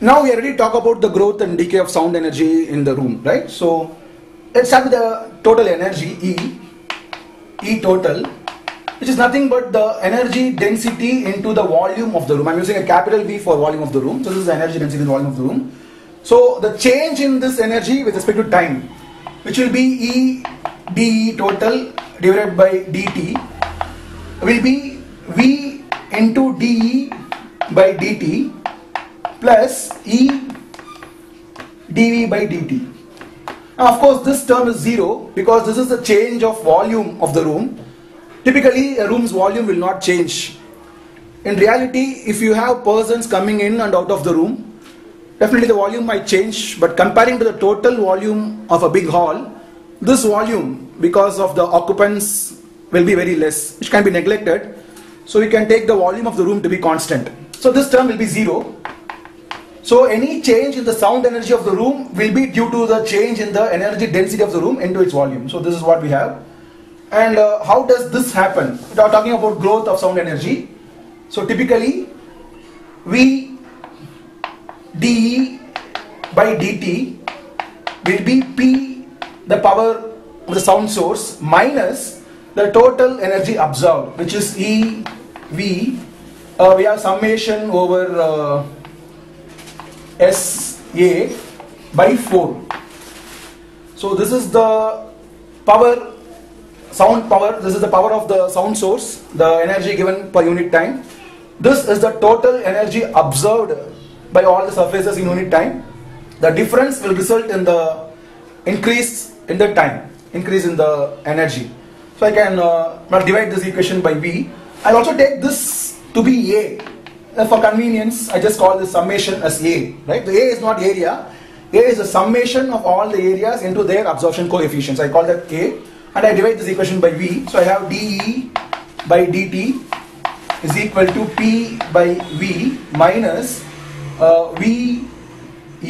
now we already talk about the growth and decay of sound energy in the room, right? So let's start with the total energy E, E total, which is nothing but the energy density into the volume of the room. I'm using a capital V for volume of the room. So this is the energy density in the volume of the room. So the change in this energy with respect to time, which will be E dE total divided by dt, will be V into dE by dt plus E dV by dt. Now of course this term is zero because this is the change of volume of the room. Typically a room's volume will not change. In reality if you have persons coming in and out of the room definitely the volume might change but comparing to the total volume of a big hall this volume because of the occupants will be very less which can be neglected so we can take the volume of the room to be constant. So this term will be zero so any change in the sound energy of the room will be due to the change in the energy density of the room into its volume. So this is what we have. And uh, how does this happen? We are talking about growth of sound energy. So typically V dE by dt will be P the power of the sound source minus the total energy absorbed which is E V uh, we have summation over uh, SA by 4. So this is the power, sound power, this is the power of the sound source, the energy given per unit time. This is the total energy absorbed by all the surfaces in unit time. The difference will result in the increase in the time, increase in the energy. So I can uh, divide this equation by V. I'll also take this to be A for convenience, I just call this summation as A, right? The A is not area. A is the summation of all the areas into their absorption coefficients. I call that A and I divide this equation by V. So I have dE by dt is equal to P by V minus uh, V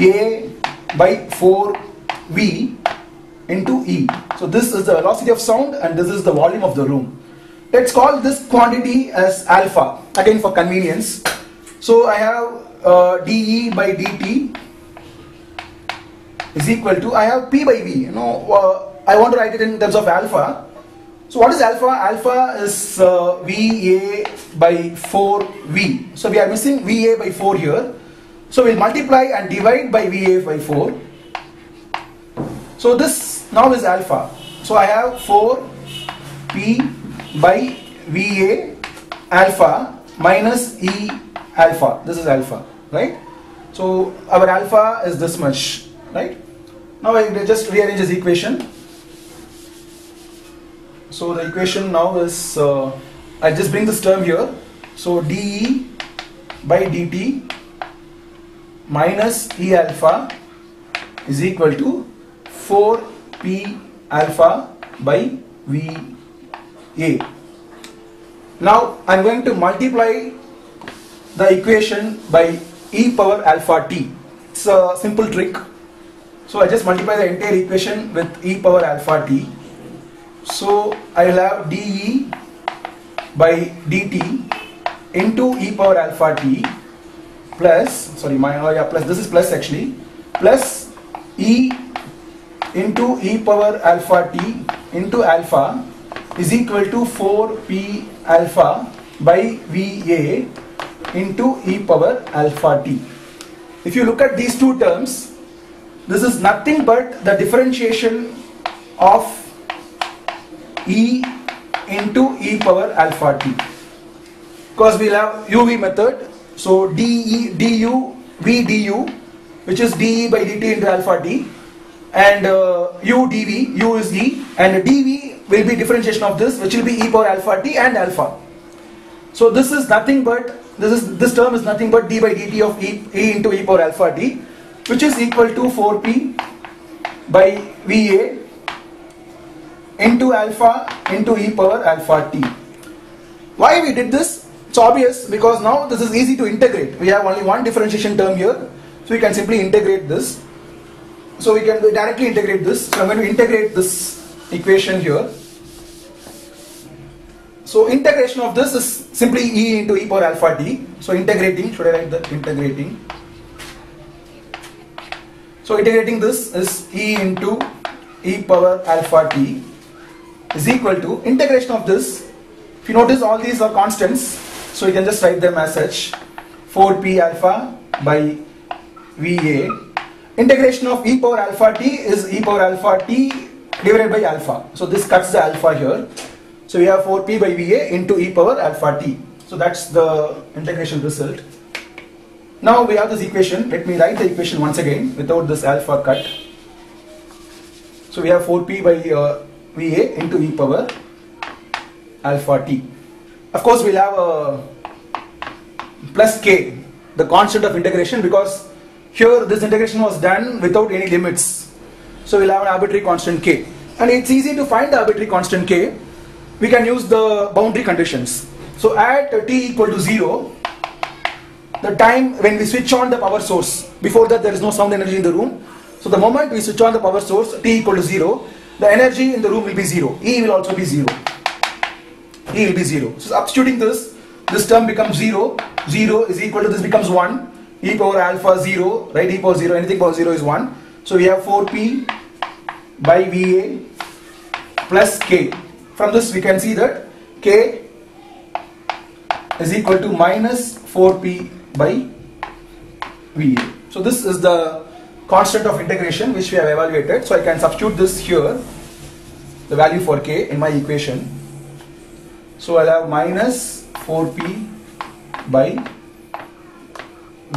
A by 4V into E. So this is the velocity of sound and this is the volume of the room. Let's call this quantity as alpha, again for convenience. So I have uh, dE by dt is equal to, I have P by V, you know, uh, I want to write it in terms of alpha. So what is alpha? Alpha is uh, VA by 4V. So we are missing VA by 4 here. So we'll multiply and divide by VA by 4. So this now is alpha. So I have 4P by VA alpha minus E alpha. This is alpha, right? So our alpha is this much, right? Now I just rearrange this equation. So the equation now is, uh, I just bring this term here. So dE by dt minus E alpha is equal to 4P alpha by VA. Now I'm going to multiply the equation by e power alpha t. It's a simple trick. So I just multiply the entire equation with e power alpha t. So I will have dE by dt into e power alpha t plus sorry my oh yeah plus this is plus actually plus e into e power alpha t into alpha is equal to 4p alpha by va into e power alpha t. If you look at these two terms, this is nothing but the differentiation of e into e power alpha t. Because we'll have uv method, so de du v du, which is de by dt into alpha t, and uh, u dv, u is e, and dv will be differentiation of this, which will be e power alpha t and alpha. So this is nothing but this is this term is nothing but d by dt of e, e into e power alpha t, which is equal to 4p by va into alpha into e power alpha t. Why we did this? It's obvious because now this is easy to integrate. We have only one differentiation term here, so we can simply integrate this. So we can directly integrate this. So I'm going to integrate this equation here. So integration of this is simply e into e power alpha t. So integrating, should I write that integrating? So integrating this is e into e power alpha t is equal to integration of this. If you notice all these are constants, so you can just write them as such 4p alpha by Va. Integration of e power alpha t is e power alpha t divided by alpha. So this cuts the alpha here. So we have 4p by Va into e power alpha t. So that's the integration result. Now we have this equation. Let me write the equation once again without this alpha cut. So we have 4p by uh, Va into e power alpha t. Of course, we'll have a plus k, the constant of integration because here this integration was done without any limits. So we'll have an arbitrary constant k. And it's easy to find the arbitrary constant k. We can use the boundary conditions. So at t equal to 0, the time when we switch on the power source, before that there is no sound energy in the room. So the moment we switch on the power source, t equal to 0, the energy in the room will be 0. E will also be 0. E will be 0. So substituting this, this term becomes 0. 0 is equal to this becomes 1. E power alpha 0, right? E power 0, anything power 0 is 1. So we have 4p by Va plus k. From this we can see that k is equal to minus 4p by Va. So this is the constant of integration which we have evaluated. So I can substitute this here, the value for k in my equation. So I'll have minus 4p by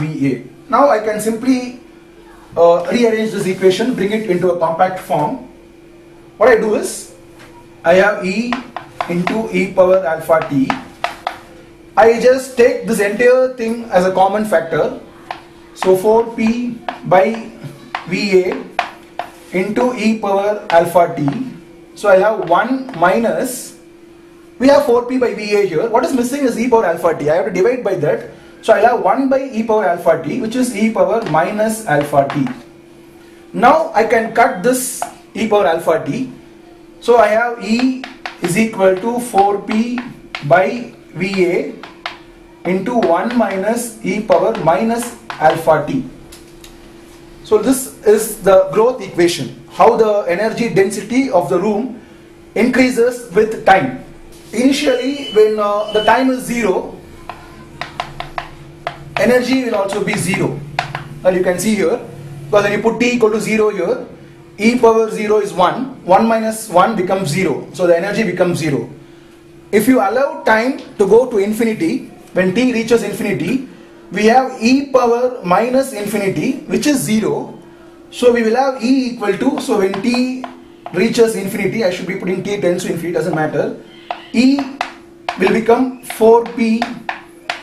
Va. Now I can simply uh, rearrange this equation, bring it into a compact form. What I do is, I have E into e power alpha t. I just take this entire thing as a common factor. So 4p by Va into e power alpha t. So I have 1 minus, we have 4p by Va here. What is missing is e power alpha t. I have to divide by that. So I'll have 1 by e power alpha t which is e power minus alpha t. Now I can cut this e power alpha t. So I have e is equal to 4p by Va into 1 minus e power minus alpha t. So this is the growth equation, how the energy density of the room increases with time. Initially when uh, the time is 0, energy will also be 0. Well, you can see here, because when you put t equal to 0 here, e power 0 is 1, 1 minus 1 becomes 0, so the energy becomes 0. If you allow time to go to infinity, when t reaches infinity, we have e power minus infinity, which is 0. So we will have e equal to, so when t reaches infinity, I should be putting t tends to infinity, doesn't matter. e will become 4p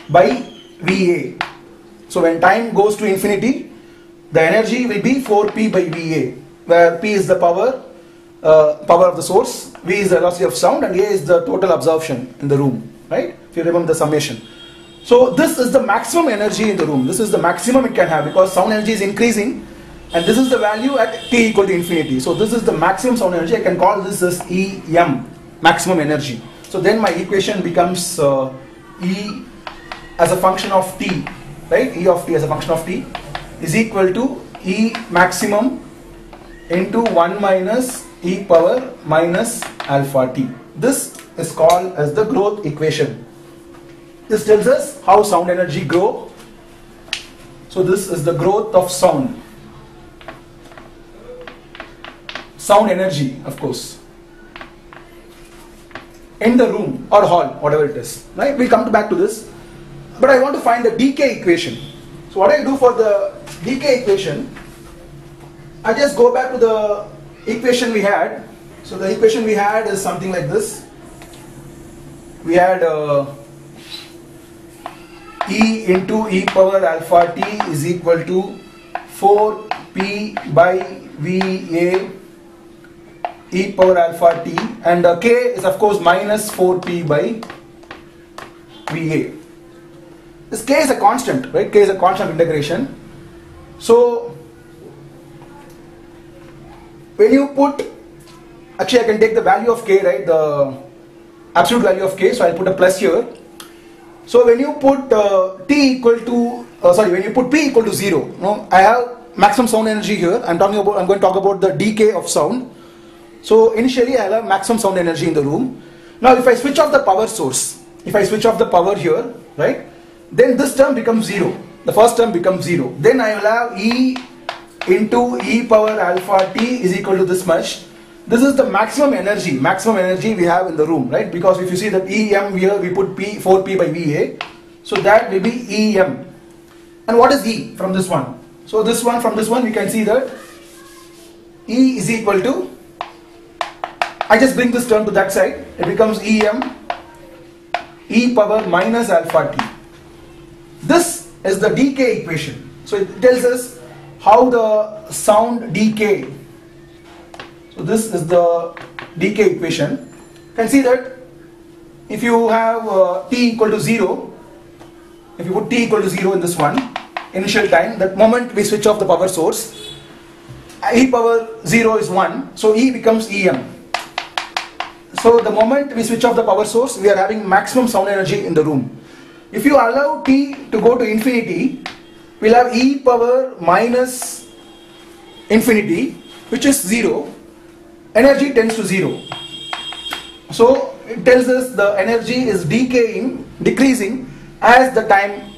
by Va. So when time goes to infinity, the energy will be 4p by Va, where p is the power, uh, power of the source, V is the velocity of sound, and A is the total absorption in the room, right? If you remember the summation. So this is the maximum energy in the room. This is the maximum it can have because sound energy is increasing, and this is the value at t equal to infinity. So this is the maximum sound energy. I can call this as Em, maximum energy. So then my equation becomes uh, E as a function of t, right? E of t as a function of t is equal to E maximum into 1 minus e power minus alpha t. This is called as the growth equation. This tells us how sound energy grow. So this is the growth of sound. Sound energy, of course. In the room or hall, whatever it is. Right? We'll come back to this. But I want to find the decay equation. So what I do for the decay equation, I just go back to the equation we had. So the equation we had is something like this. We had uh, E into e power alpha t is equal to 4p by Va e power alpha t and uh, k is of course minus 4p by Va. This k is a constant, right? K is a constant integration. So when you put actually I can take the value of k right the absolute value of k so I'll put a plus here so when you put uh, t equal to uh, sorry when you put p equal to 0 no I have maximum sound energy here. I'm talking about, I'm going to talk about the decay of sound. So initially I have maximum sound energy in the room. Now if I switch off the power source, if I switch off the power here, right, then this term becomes zero. The first term becomes zero. Then I will have E into E power alpha T is equal to this much. This is the maximum energy, maximum energy we have in the room, right? Because if you see that EM here, we put P, 4P by VA. So that will be EM. And what is E from this one? So this one, from this one, we can see that E is equal to, I just bring this term to that side, it becomes EM E power minus alpha T. This is the decay equation. So it tells us how the sound decay so this is the decay equation. You can see that if you have uh, t equal to 0, if you put t equal to 0 in this one, initial time, that moment we switch off the power source, e power 0 is 1, so e becomes em. So the moment we switch off the power source, we are having maximum sound energy in the room. If you allow t to go to infinity, we'll have e power minus infinity, which is 0, energy tends to zero. So it tells us the energy is decaying, decreasing as the time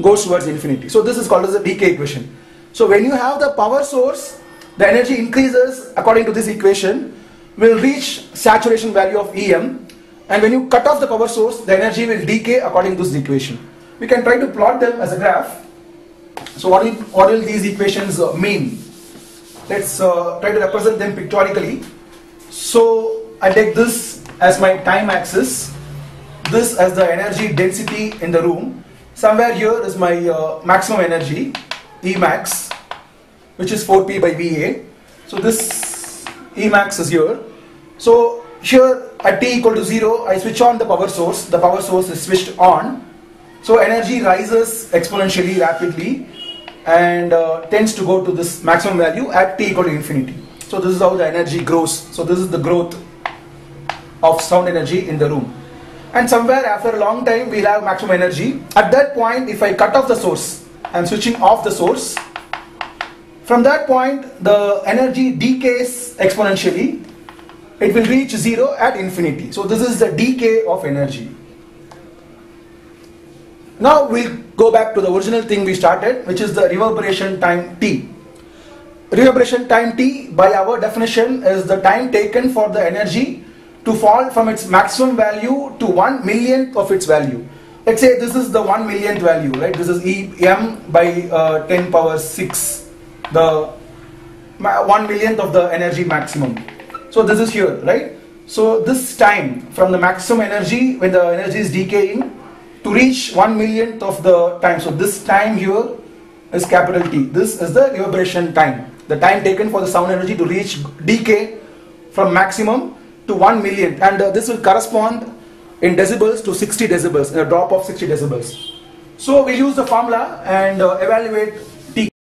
goes towards infinity. So this is called as the decay equation. So when you have the power source, the energy increases according to this equation, will reach saturation value of EM and when you cut off the power source, the energy will decay according to this equation. We can try to plot them as a graph. So what will, what will these equations uh, mean? let's uh, try to represent them pictorially. So I take this as my time axis, this as the energy density in the room. Somewhere here is my uh, maximum energy, Emax, which is 4P by VA. So this Emax is here. So here at t equal to 0, I switch on the power source. The power source is switched on. So energy rises exponentially rapidly and uh, tends to go to this maximum value at t equal to infinity. So this is how the energy grows. So this is the growth of sound energy in the room. And somewhere after a long time we'll have maximum energy. At that point if I cut off the source, I'm switching off the source. From that point the energy decays exponentially. It will reach zero at infinity. So this is the decay of energy. Now we'll go back to the original thing we started, which is the reverberation time t. Reverberation time t, by our definition, is the time taken for the energy to fall from its maximum value to one millionth of its value. Let's say this is the one millionth value, right? This is E m by uh, 10 power 6, the one millionth of the energy maximum. So this is here, right? So this time from the maximum energy, when the energy is decaying, to reach 1 millionth of the time. So this time here is capital T. This is the reverberation time. The time taken for the sound energy to reach decay from maximum to 1 millionth. And uh, this will correspond in decibels to 60 decibels, a drop of 60 decibels. So we use the formula and uh, evaluate